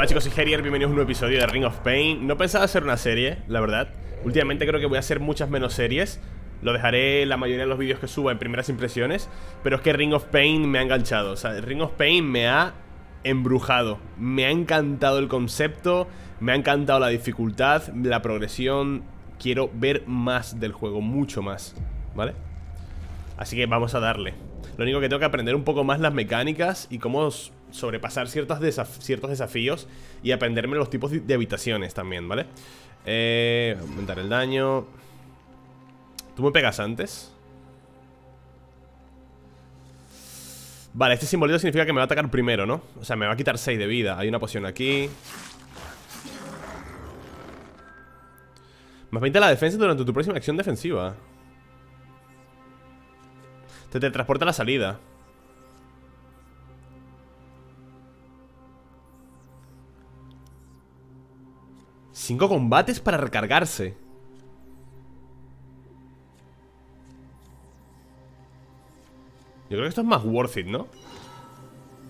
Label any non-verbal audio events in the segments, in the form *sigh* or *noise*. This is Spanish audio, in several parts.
Hola chicos, soy Herier, bienvenidos a un nuevo episodio de Ring of Pain. No pensaba hacer una serie, la verdad. Últimamente creo que voy a hacer muchas menos series. Lo dejaré la mayoría de los vídeos que suba en primeras impresiones Pero es que Ring of Pain me ha enganchado. O sea, Ring of Pain me ha embrujado. Me ha encantado el concepto Me ha encantado la dificultad, la progresión. Quiero ver más del juego, mucho más ¿Vale? Así que vamos a darle. Lo único que tengo que aprender un poco más las mecánicas Y cómo sobrepasar ciertos, ciertos desafíos Y aprenderme los tipos de habitaciones también, ¿vale? Eh, aumentar el daño ¿Tú me pegas antes? Vale, este simbolito significa que me va a atacar primero, ¿no? O sea, me va a quitar 6 de vida Hay una poción aquí Más 20 la defensa durante tu próxima acción defensiva te teletransporta a la salida Cinco combates para recargarse. Yo creo que esto es más worth it, ¿no?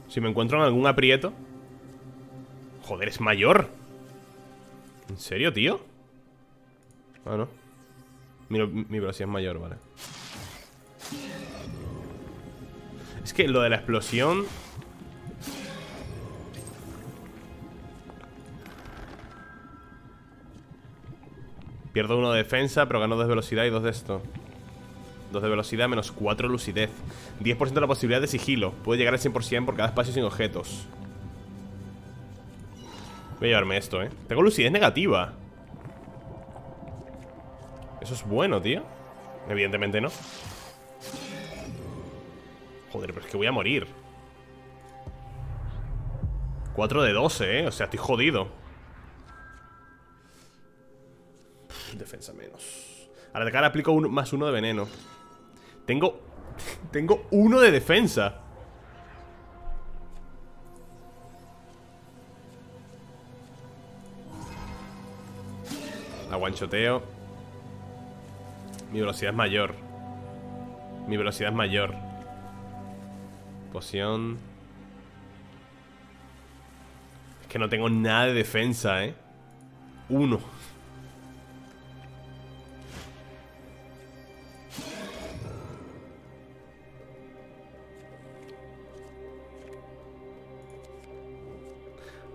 Si me encuentro en algún aprieto. Joder, es mayor. ¿En serio, tío? Ah, no. Mi, mi velocidad es mayor, vale. Es que lo de la explosión Pierdo uno de defensa, pero gano dos de velocidad y dos de esto. Dos de velocidad menos cuatro lucidez. 10% de la posibilidad de sigilo. Puede llegar al 100% por cada espacio sin objetos. Voy a llevarme esto, eh. Tengo lucidez negativa. Eso es bueno, tío. Evidentemente no. Joder, pero es que voy a morir. 4 de 12, eh. O sea, estoy jodido Defensa menos. Al atacar aplico más uno de veneno. Tengo... *laughs* Tengo uno de defensa. Aguanchoteo Mi velocidad es mayor. Mi velocidad es mayor. Poción. Es que no tengo nada de defensa, eh Uno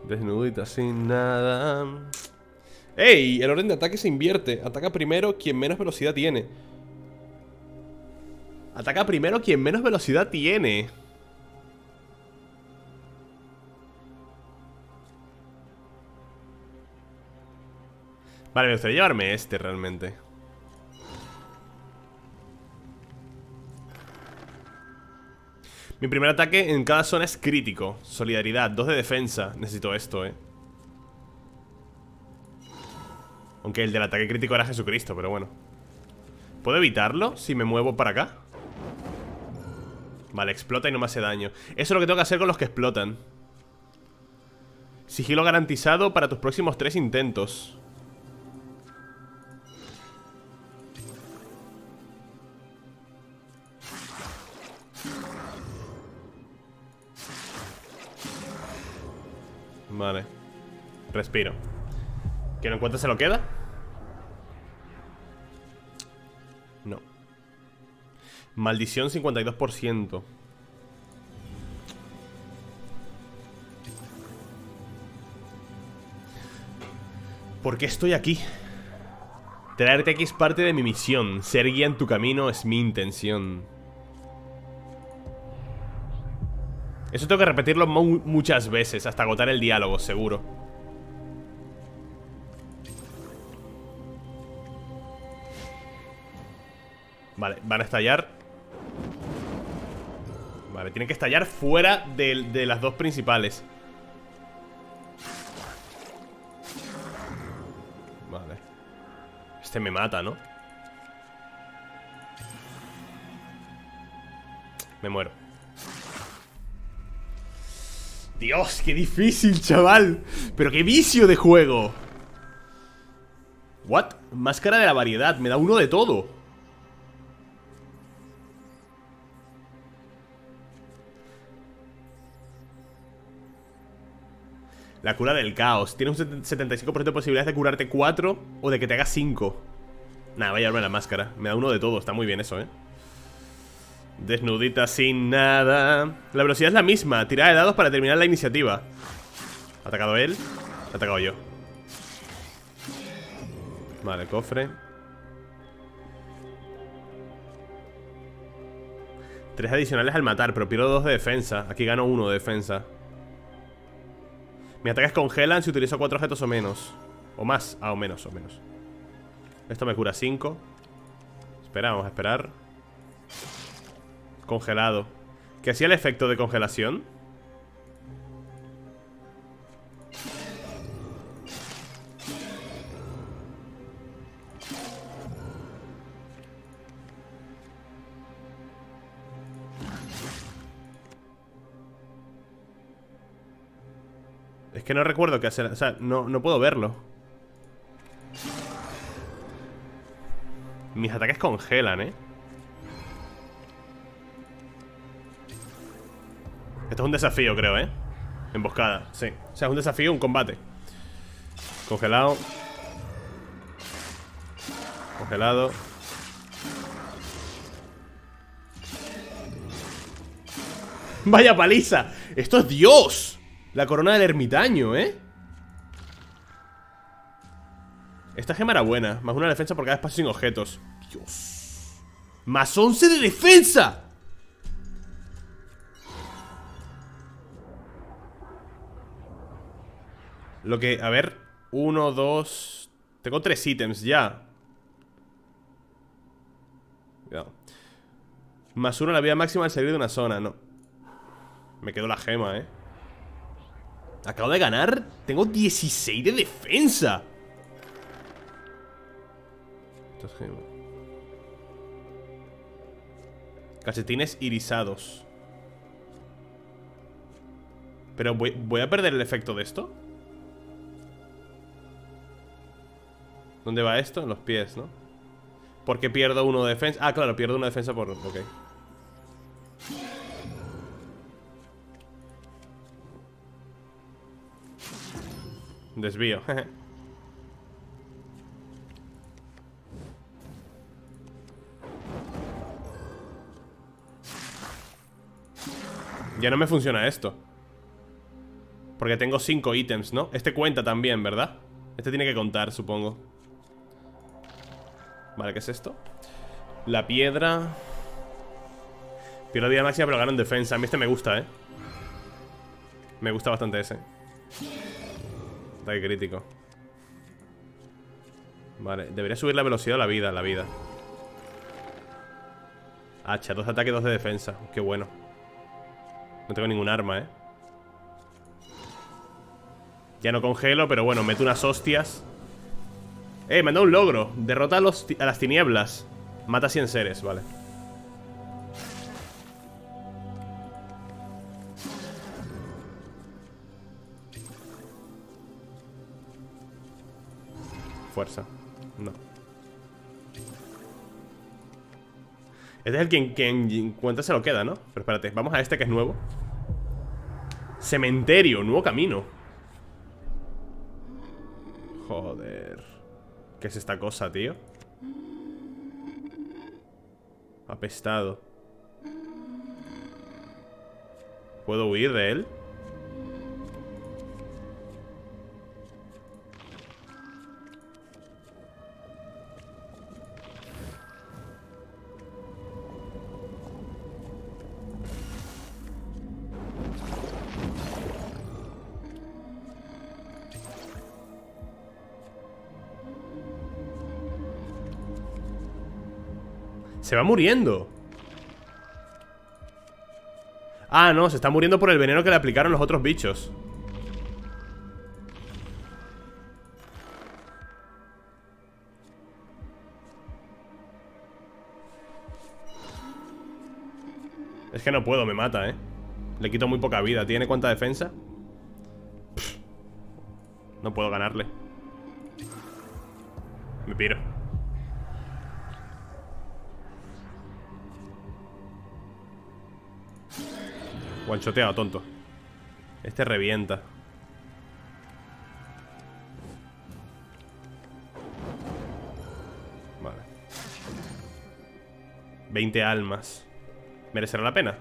Desnudita sin nada. ¡Ey! El orden de ataque se invierte. Ataca primero quien menos velocidad tiene. Ataca primero quien menos velocidad tiene. Vale, me gustaría llevarme este realmente Mi primer ataque en cada zona es crítico. Solidaridad, 2 de defensa. Necesito esto, eh. Aunque el del ataque crítico era Jesucristo, pero bueno. ¿Puedo evitarlo si me muevo para acá? Vale, explota y no me hace daño. Eso es lo que tengo que hacer con los que explotan. Sigilo garantizado para tus próximos tres intentos Vale. Respiro. ¿Que no encuentra se lo queda? No. Maldición 52% ¿Por qué estoy aquí? Traerte aquí es parte de mi misión. Ser guía en tu camino es mi intención Eso tengo que repetirlo muchas veces Hasta agotar el diálogo, seguro. Vale, van a estallar. Vale, tienen que estallar fuera de, las dos principales. Vale. Este me mata, ¿no? Me muero Dios, qué difícil, chaval Pero qué vicio de juego What? Máscara de la variedad, me da uno de todo La cura del caos. Tienes un 75% de posibilidades de curarte 4 o de que te haga 5. Nada, voy a llevarme la máscara. Me da uno de todo. Está muy bien eso, ¿eh? Desnudita sin nada. La velocidad es la misma. Tirada de dados para terminar la iniciativa. ¿Ha atacado él? Ha atacado yo. Vale, cofre. Tres adicionales al matar, pero pierdo dos de defensa. Aquí gano uno de defensa. Mis ataques congelan si utilizo cuatro objetos o menos. O más. Ah, o menos, o menos. Esto me cura 5. Espera, vamos a esperar. Congelado. ¿Qué hacía el efecto de congelación? Es que no recuerdo qué hacer. O sea, no, no puedo verlo. Mis ataques congelan, ¿eh? Esto es un desafío, creo, ¿eh? Emboscada, sí. O sea, es un desafío, un combate. Congelado. Congelado. Vaya paliza. Esto es Dios. La corona del ermitaño, ¿eh? Esta gema era buena Más una defensa por cada espacio sin objetos. Dios. Más 11 de defensa Lo que, a ver Uno, dos Tengo tres ítems ya. Cuidado. Más uno la vida máxima al salir de una zona, no. Me quedo la gema, eh. Acabo de ganar Tengo 16 de defensa. Esto es gema. Calcetines irisados. Pero voy, voy a perder el efecto de esto ¿Dónde va esto? En los pies, ¿no? Porque pierdo uno de defensa Ah, claro, pierdo una defensa por... Ok Desvío *laughs* Ya no me funciona esto Porque tengo cinco ítems, ¿no? Este cuenta también, ¿verdad? Este tiene que contar, supongo Vale, ¿qué es esto? La piedra. Pierdo vida máxima pero gano en defensa. A mí este me gusta, ¿eh? Me gusta bastante ese. Ataque crítico. Vale, debería subir la velocidad o la vida La vida. Hacha, dos ataques, dos de defensa. Qué bueno. No tengo ningún arma, ¿eh? Ya no congelo, pero bueno, meto unas hostias eh, me han dado un logro. Derrota a, los a las tinieblas. Mata a 100 seres, vale. Fuerza. No. Este es el quien, quien cuenta se lo queda, ¿no? Pero espérate, vamos a este que es nuevo. Cementerio, nuevo camino. Joder ¿Qué es esta cosa, tío? Apestado ¿Puedo huir de él? Se va muriendo. Ah, no, se está muriendo por el veneno que le aplicaron los otros bichos. Es que no puedo, me mata, eh Le quito muy poca vida. ¿Tiene cuánta defensa? No puedo ganarle. Me piro Guanchoteado, tonto. Este revienta. Vale. 20 almas. ¿Merecerá la pena?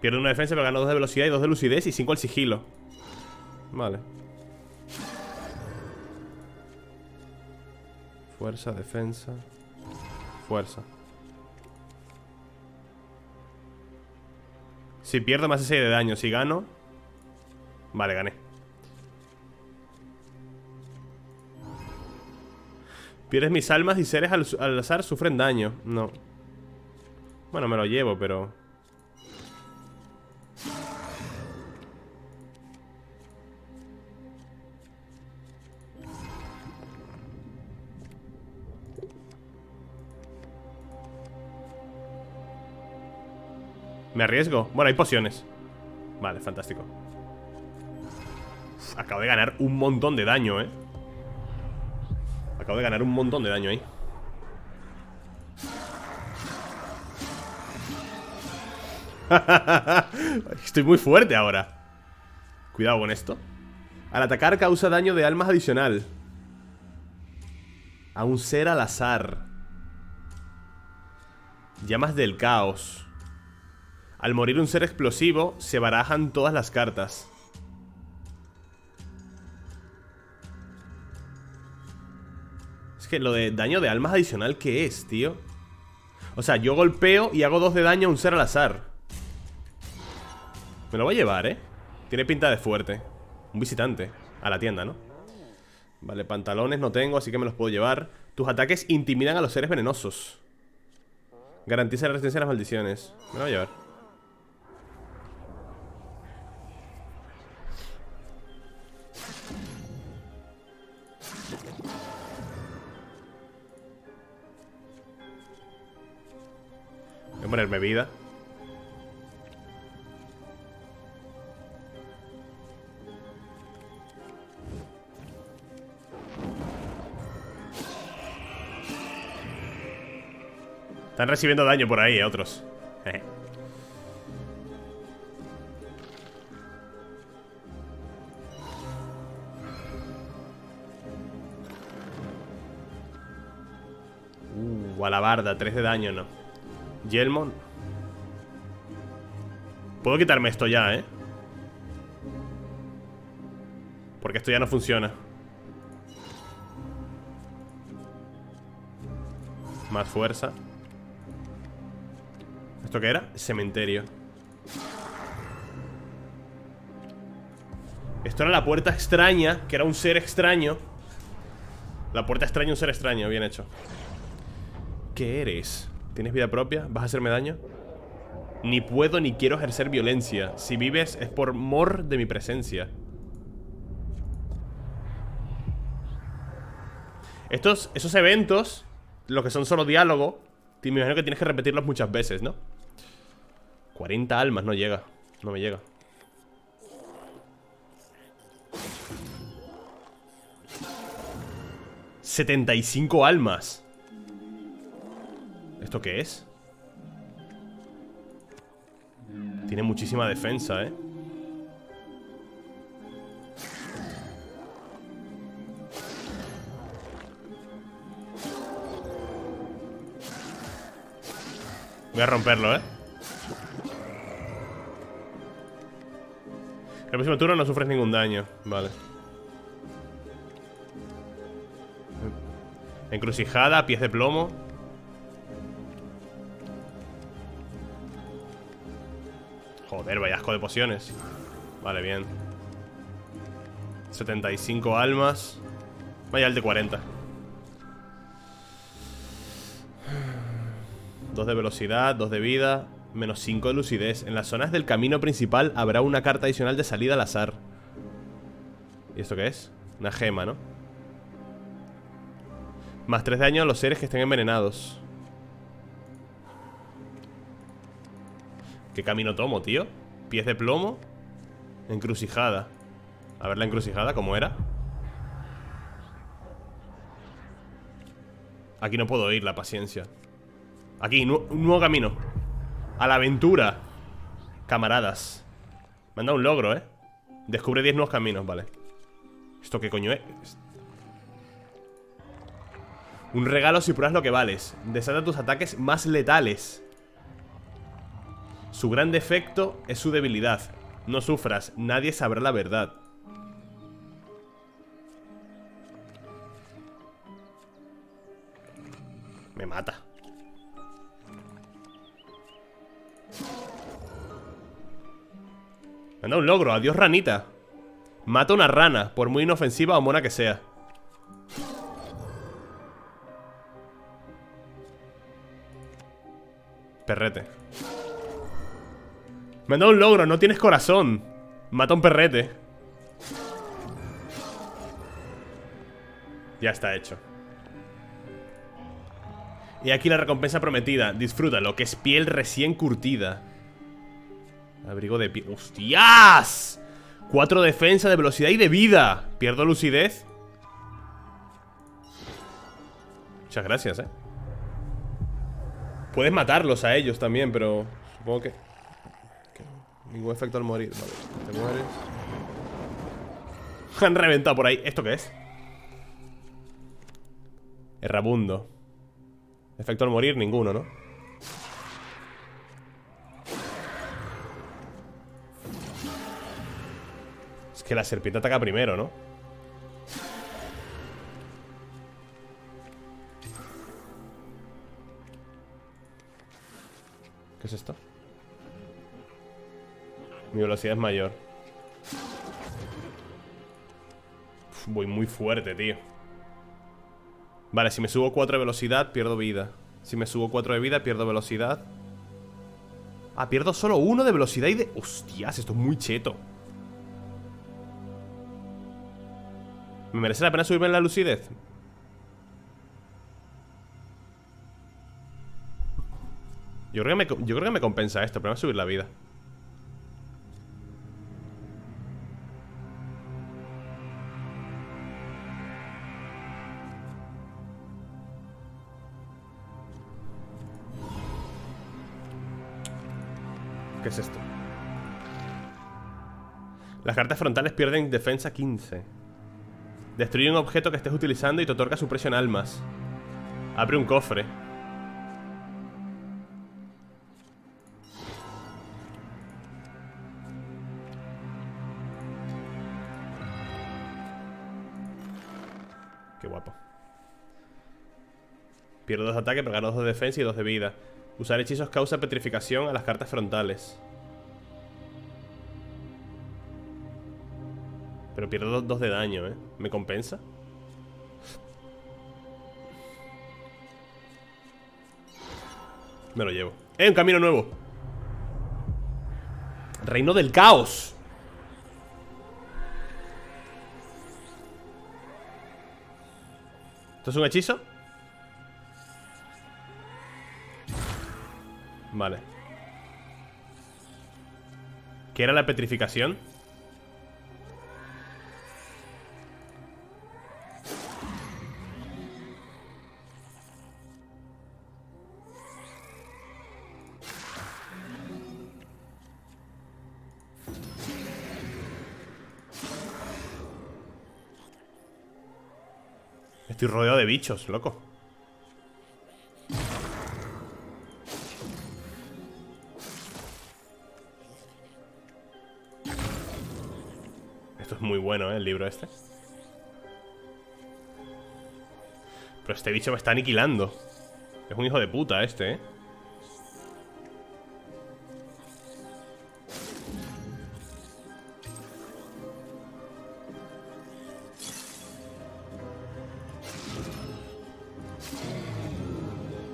Pierde una defensa, pero gana 2 de velocidad y 2 de lucidez y 5 al sigilo. Vale. Fuerza, defensa Fuerza. Si pierdo más de 6 de daño. Si gano Vale, gané. Pierdes mis almas y seres al, al azar sufren daño. No. Bueno, me lo llevo, pero... ¿Me arriesgo? Bueno, hay pociones. Vale, fantástico. Acabo de ganar un montón de daño, eh. Acabo de ganar un montón de daño ahí. *laughs* Estoy muy fuerte ahora. Cuidado con esto. Al atacar causa daño de almas adicional. A un ser al azar. Llamas del caos al morir un ser explosivo, se barajan todas las cartas. Es que lo de daño de almas adicional, ¿qué es, tío? O sea, yo golpeo y hago dos de daño a un ser al azar. Me lo voy a llevar, ¿eh? Tiene pinta de fuerte. Un visitante. A la tienda, ¿no? Vale, pantalones no tengo, así que me los puedo llevar. Tus ataques intimidan a los seres venenosos. Garantiza la resistencia a las maldiciones. Me lo voy a llevar. Ponerme vida Están recibiendo daño por ahí, eh, otros. Uh, a la barda, 3 de daño, no Yelmon Puedo quitarme esto ya, ¿eh? Porque esto ya no funciona Más fuerza ¿Esto qué era? Cementerio Esto era la puerta extraña Que era un ser extraño La puerta extraña, un ser extraño, bien hecho ¿Qué eres? ¿Tienes vida propia? ¿Vas a hacerme daño? Ni puedo ni quiero ejercer violencia Si vives es por mor de mi presencia Estos, esos eventos Lo que son solo diálogo Me imagino que tienes que repetirlos muchas veces, ¿no? 40 almas, no llega No me llega 75 almas ¿Esto qué es? Tiene muchísima defensa, ¿eh? Voy a romperlo, ¿eh? El próximo turno no sufres ningún daño Vale Encrucijada, pies de plomo De pociones. Vale, bien. 75 almas. Vaya el de 40 2 de velocidad, 2 de vida Menos 5 de lucidez. En las zonas del camino principal habrá una carta adicional de salida al azar. ¿Y esto qué es? Una gema, ¿no? Más 3 de daño a los seres que estén envenenados. ¿Qué camino tomo, tío? Pies de plomo Encrucijada. A ver la encrucijada, ¿cómo era? Aquí no puedo ir, la paciencia. Aquí, un nuevo camino. A la aventura Camaradas. Me han dado un logro, ¿eh? Descubre 10 nuevos caminos, vale. ¿Esto qué coño es? Un regalo si pruebas lo que vales. Desata tus ataques más letales Su gran defecto es su debilidad. No sufras, nadie sabrá la verdad. Me mata. Anda un logro, adiós ranita. Mata una rana, por muy inofensiva o mona que sea. Perrete Me han dado un logro, no tienes corazón. Mata un perrete. Ya está hecho. Y aquí la recompensa prometida. Disfrútalo, que es piel recién curtida. Abrigo de piel ¡Hostias! Cuatro defensa de velocidad y de vida. ¿Pierdo lucidez? Muchas gracias, eh. Puedes matarlos a ellos también, pero supongo que... ningún efecto al morir. Vale, te mueres. *laughs* Han reventado por ahí. ¿Esto qué es? Errabundo. Efecto al morir, ninguno, ¿no? Es que la serpiente ataca primero, ¿no? ¿Qué es esto? Mi velocidad es mayor. Voy muy fuerte, tío. Vale, si me subo 4 de velocidad, pierdo vida. Si me subo 4 de vida, pierdo velocidad. Ah, pierdo solo 1 de velocidad y de... Hostias, esto es muy cheto. ¿Me merece la pena subirme en la lucidez? Yo creo, que me, yo creo que me compensa esto, pero voy a subir la vida. ¿Qué es esto? Las cartas frontales pierden defensa 15 Destruye un objeto que estés utilizando y te otorga su en almas. Abre un cofre. Qué guapo. Pierdo dos de ataque, pero gano dos de defensa y dos de vida Usar hechizos causa petrificación a las cartas frontales Pero pierdo dos de daño, ¿eh? ¿Me compensa? Me lo llevo ¡Eh! Un camino nuevo Reino del caos ¿Esto es un hechizo? Vale ¿Qué era la petrificación? Estoy rodeado de bichos, loco Esto es muy bueno, ¿eh? El libro este Pero este bicho me está aniquilando Es un hijo de puta este, ¿eh?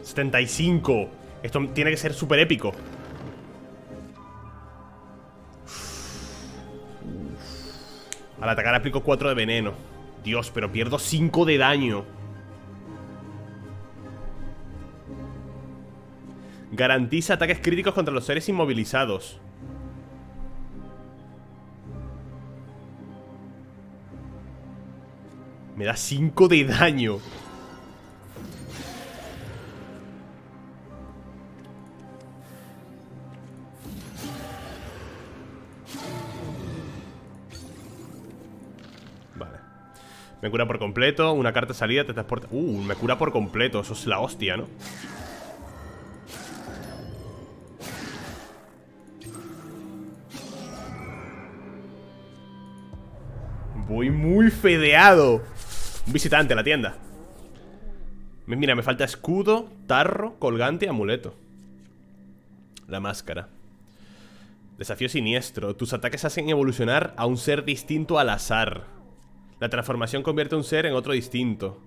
75 Esto tiene que ser súper épico Al atacar aplico 4 de veneno. Dios, pero pierdo 5 de daño. Garantiza ataques críticos contra los seres inmovilizados. Me da 5 de daño Me cura por completo, una carta salida te transporta... Uh, me cura por completo, eso es la hostia, ¿no? Voy muy fedeado. Un visitante a la tienda. Mira, me falta escudo, tarro, colgante y amuleto. La máscara. Desafío siniestro. Tus ataques hacen evolucionar a un ser distinto al azar La transformación convierte un ser en otro distinto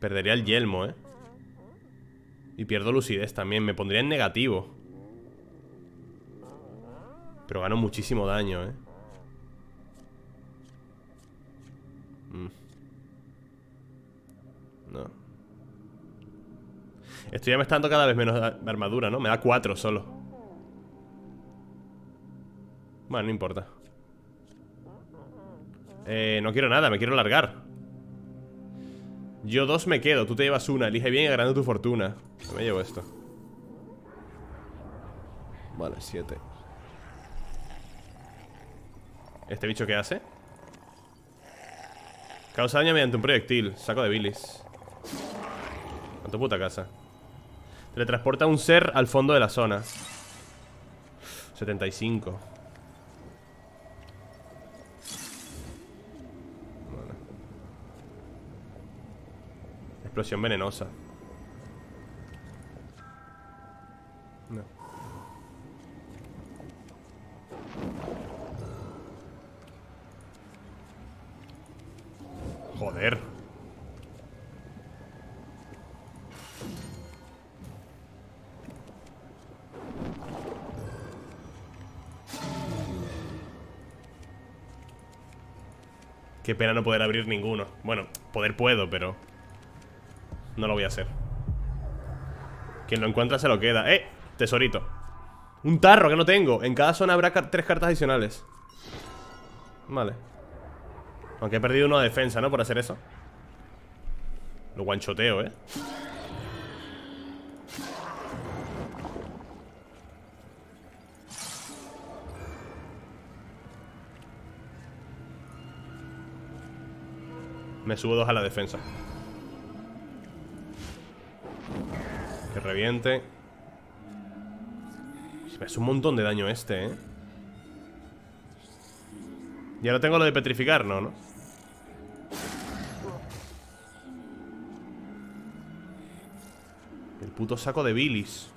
Perdería el yelmo, eh Y pierdo lucidez también Me pondría en negativo Pero gano muchísimo daño, eh Mm. No. Esto ya me está dando cada vez menos armadura, ¿no? Me da cuatro solo. Bueno, no importa. Eh, no quiero nada, me quiero largar. Yo dos me quedo, tú te llevas una. Elige bien y agranda tu fortuna. Me llevo esto. Vale, siete. ¿Este bicho qué hace? Causa daño mediante un proyectil. Saco de bilis. A tu puta casa. Teletransporta un ser al fondo de la zona. 75. Explosión venenosa. No. Joder. Qué pena no poder abrir ninguno Bueno, poder puedo, pero No lo voy a hacer. Quien lo encuentra se lo queda. ¡Eh! Tesorito. Un tarro que no tengo. En cada zona habrá tres cartas adicionales. Vale. Aunque he perdido de defensa, ¿no? Por hacer eso. Lo guanchoteo, ¿eh? Me subo dos a la defensa reviente hace un montón de daño este, ¿eh? Y tengo lo de petrificar, ¿no? ¿no? puto saco de bilis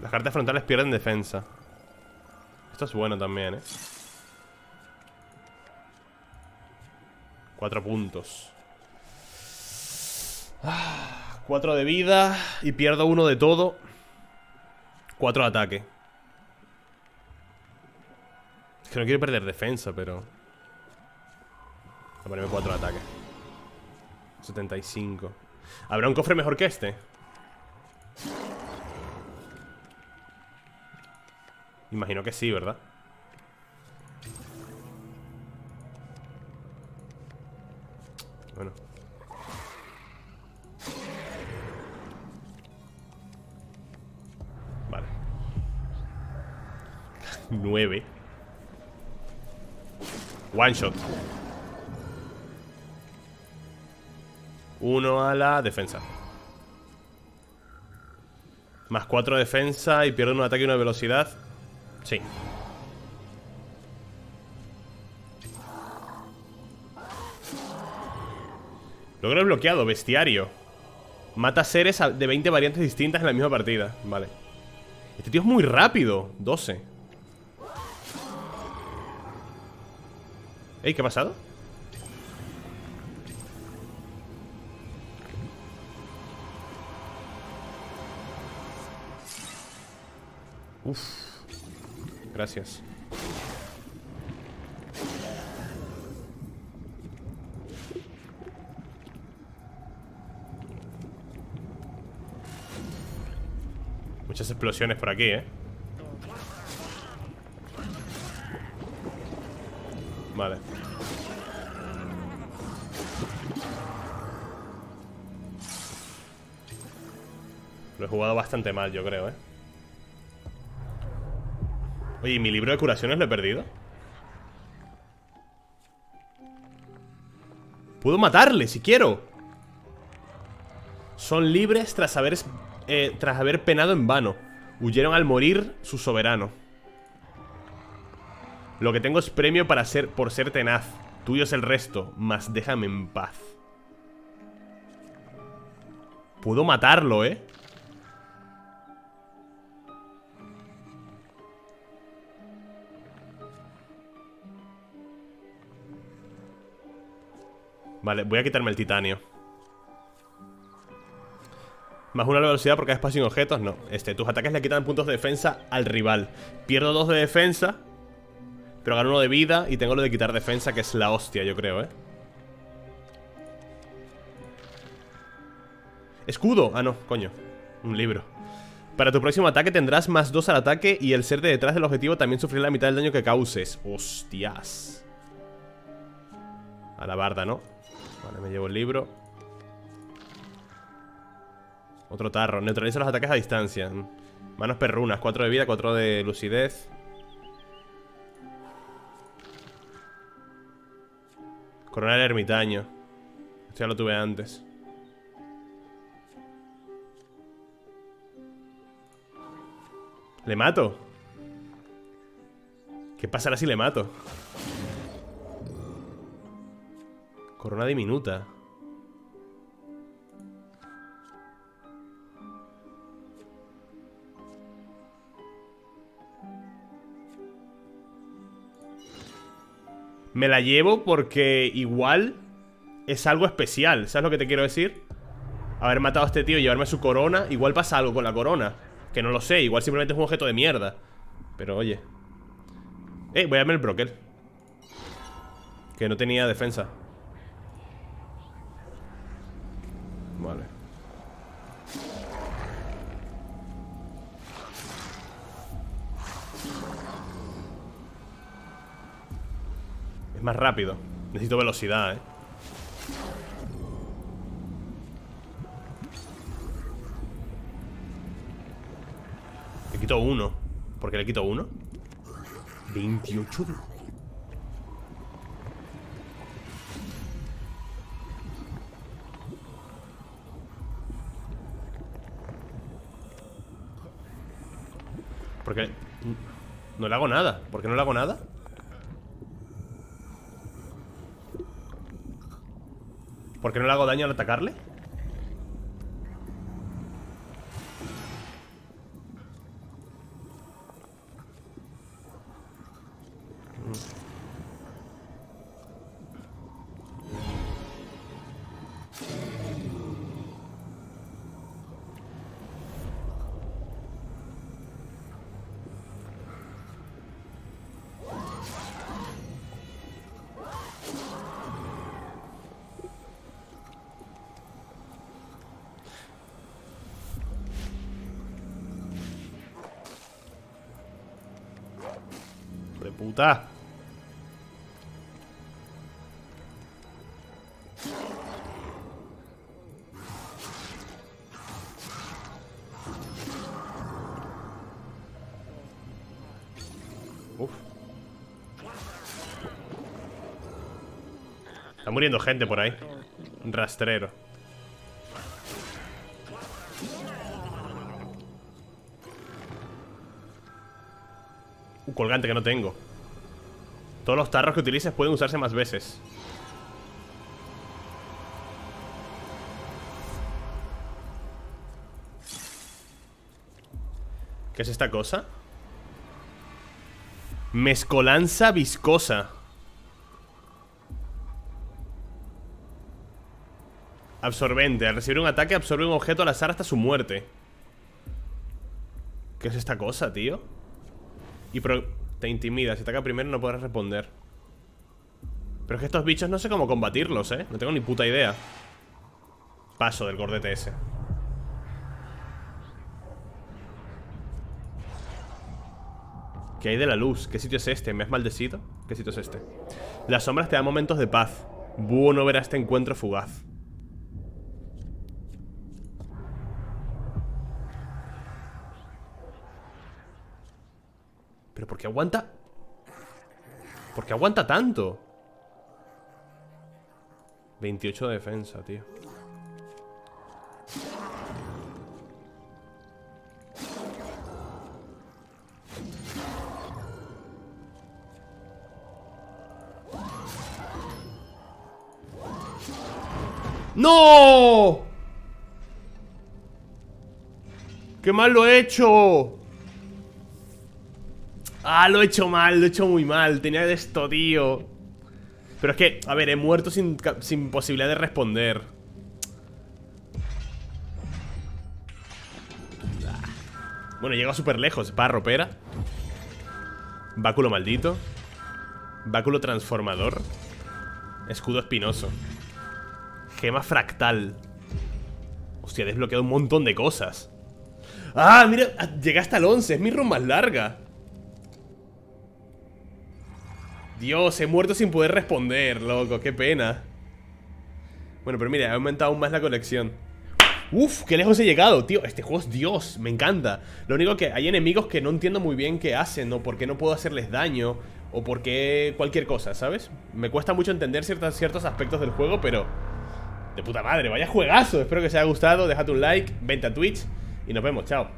Las cartas frontales pierden defensa Esto es bueno también, ¿eh? Cuatro puntos. Ah, Cuatro de vida Y pierdo uno de todo. Cuatro de ataque. Es que no quiero perder defensa, pero... Voy a ponerme 4 de ataque. 75 ¿Habrá un cofre mejor que este? Imagino que sí, ¿verdad? Bueno. Vale. *laughs* 9 One shot. Uno a la defensa. Más cuatro defensa Y pierde un ataque y una velocidad Sí. Logro bloqueado, bestiario. Mata seres de 20 variantes distintas en la misma partida. Vale. Este tío es muy rápido. 12 ¿Ey, qué ha pasado? Uf Gracias Muchas explosiones por aquí, ¿eh? Vale. Lo he jugado bastante mal, yo creo, ¿eh? Oye, ¿y mi libro de curaciones lo he perdido? Puedo matarle si quiero. Son libres tras haber, eh, tras haber penado en vano. Huyeron al morir su soberano. Lo que tengo es premio para ser, por ser tenaz. Tuyo es el resto, mas déjame en paz. Puedo matarlo, ¿eh? Vale, voy a quitarme el titanio. Más una velocidad porque hay espacio en objetos. No, este, tus ataques le quitan puntos de defensa al rival. Pierdo dos de defensa Pero gano uno de vida Y tengo lo de quitar defensa que es la hostia, yo creo, eh Escudo, ah no, coño Un libro. Para tu próximo ataque tendrás más dos al ataque Y el ser de detrás del objetivo también sufrirá la mitad del daño que causes. Hostias. A la barda, ¿no? Vale, me llevo el libro. Otro tarro. Neutraliza los ataques a distancia. Manos perrunas 4 de vida, 4 de lucidez. Corona del ermitaño. Esto ya lo tuve antes. ¿Le mato? ¿Qué pasará si le mato? Corona diminuta. Me la llevo porque igual es algo especial. ¿Sabes lo que te quiero decir? Haber matado a este tío y llevarme su corona. Igual pasa algo con la corona. Que no lo sé. Igual simplemente es un objeto de mierda. Pero oye. Eh, voy a darme el broker. Que no tenía defensa. Más rápido. Necesito velocidad, eh. Le quito uno. ¿Por qué le quito uno? 28 de... Porque no le hago nada ¿Por qué no le hago nada? ¿Por qué no le hago daño al atacarle? Puta. Uf. Está muriendo gente por ahí. Un rastrero. Un colgante que no tengo. Todos los tarros que utilices pueden usarse más veces. ¿Qué es esta cosa? Mezcolanza viscosa. Absorbente. Al recibir un ataque absorbe un objeto al azar hasta su muerte. ¿Qué es esta cosa, tío? Y pro te intimida, si ataca primero no podrás responder Pero es que estos bichos no sé cómo combatirlos, eh No tengo ni puta idea Paso del gordete ese ¿Qué hay de la luz? ¿Qué sitio es este? ¿Me has maldecido? ¿Qué sitio es este? Las sombras te dan momentos de paz Búho no verá este encuentro fugaz ¿Pero por qué aguanta? ¿Por qué aguanta tanto? 28 de defensa, tío ¡No! ¡Qué mal lo he hecho! Ah, lo he hecho mal, lo he hecho muy mal. Tenía esto, tío. Pero es que, a ver, he muerto sin, posibilidad de responder. Bueno, he llegado súper lejos. Barro pera Báculo maldito. Báculo transformador. Escudo espinoso. Gema fractal. Hostia, he desbloqueado un montón de cosas. Ah, mira, llegué hasta el 11 Es mi run más larga Dios, he muerto sin poder responder, loco, qué pena Bueno, pero mira, he aumentado aún más la colección Uf, qué lejos he llegado, tío Este juego es Dios, me encanta Lo único que hay enemigos que no entiendo muy bien qué hacen O por qué no puedo hacerles daño O por qué cualquier cosa, ¿sabes? Me cuesta mucho entender ciertos, ciertos aspectos del juego, pero de puta madre, vaya juegazo. Espero que os haya gustado. Dejad un like, vente a Twitch y nos vemos. Chao.